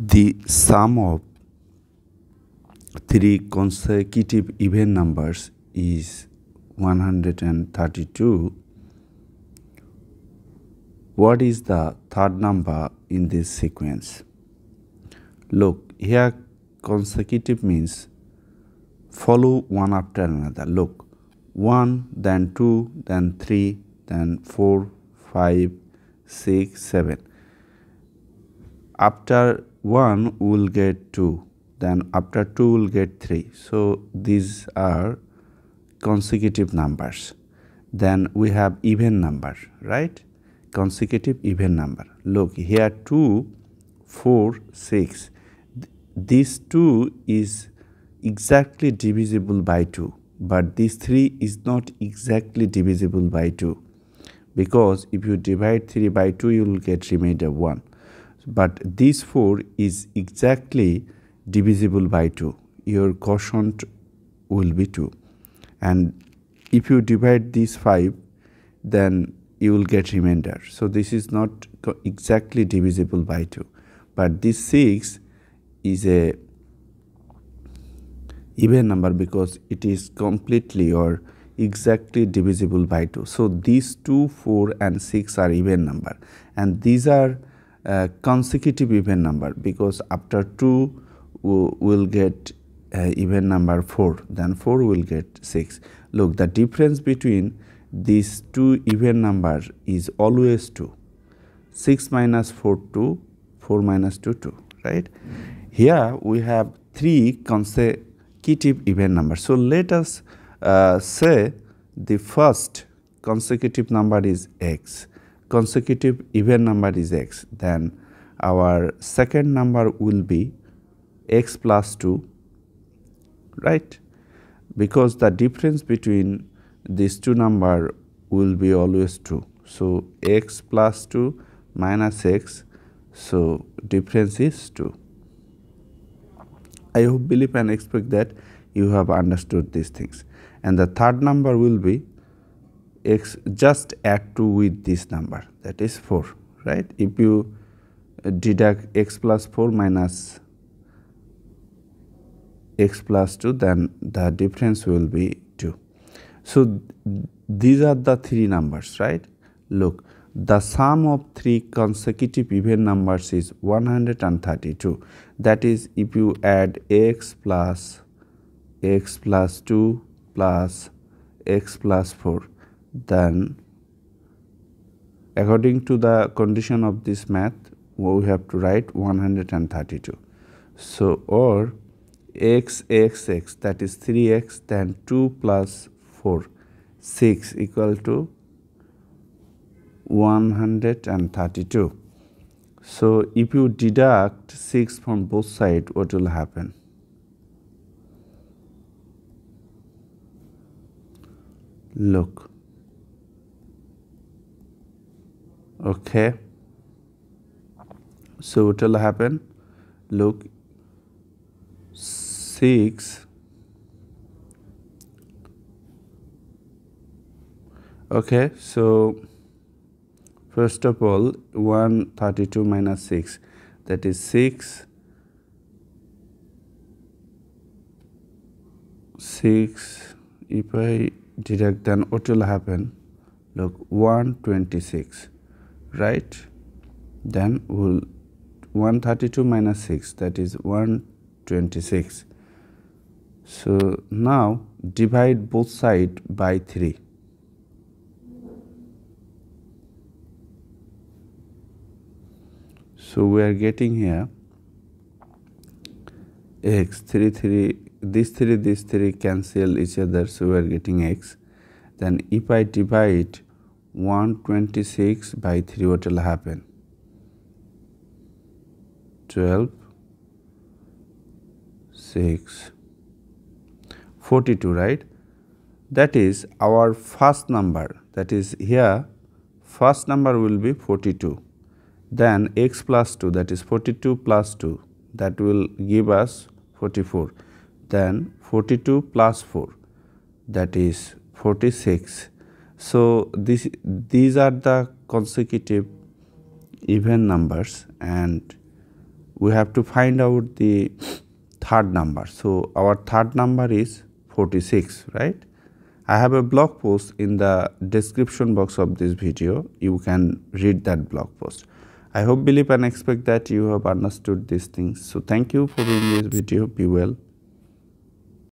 The sum of three consecutive even numbers is 132. What is the third number in this sequence? Look, here consecutive means follow one after another. Look, 1, then 2, then 3, then 4, 5, 6, 7. After 1 we will get 2 then after 2 we'll get 3 so these are consecutive numbers. Then we have even number right? Consecutive even number. Look here 2 4 6 this 2 is exactly divisible by 2 but this 3 is not exactly divisible by 2 because if you divide 3 by 2 you will get remainder 1 but this 4 is exactly divisible by 2 your quotient will be 2 and if you divide this 5 then you will get remainder. So this is not exactly divisible by 2 but this 6 is a even number because it is completely or exactly divisible by 2 so these 2 4 and 6 are even number. And these are uh, consecutive even number because after 2 we'll get uh, even number 4 then 4 will get 6 look the difference between these two even numbers is always 2 6 minus 4 2 4 minus 2 2 right? Here we have three consecutive even numbers so let us uh, say the first consecutive number is x consecutive even number is x then our second number will be x plus 2 right? Because the difference between these two number will be always 2 so x plus 2 minus x so difference is 2 i hope believe and expect that you have understood these things. And the third number will be x just add 2 with this number. That is 4 right? If you deduct x plus 4 minus x plus 2 then the difference will be 2 so these are the three numbers right? Look the sum of three consecutive even numbers is 132 that is if you add x plus x plus 2 plus x plus 4 then according to the condition of this math we have to write 132 so or x x x that is 3x then 2 plus 4 6 equal to 132 so if you deduct 6 from both sides what will happen? Look okay. So what will happen look 6 okay so first of all 132 minus 6 that is 6 6 if I deduct then what will happen? Look 126 right? Then we'll 132 minus 6 that is 126 so now divide both sides by 3. So we are getting here x 3 3 this 3 this 3 cancel each other so we are getting x. Then if I divide 126 by 3 what will happen? 12 6 42 right? That is our first number. That is here first number will be 42 then x plus 2 that is 42 plus 2 that will give us 44 then 42 plus 4 that is 46 so this these are the consecutive even numbers and we have to find out the third number. So our third number is 46, right? I have a blog post in the description box of this video. You can read that blog post. I hope, believe and expect that you have understood these things. So thank you for viewing this video. Be well.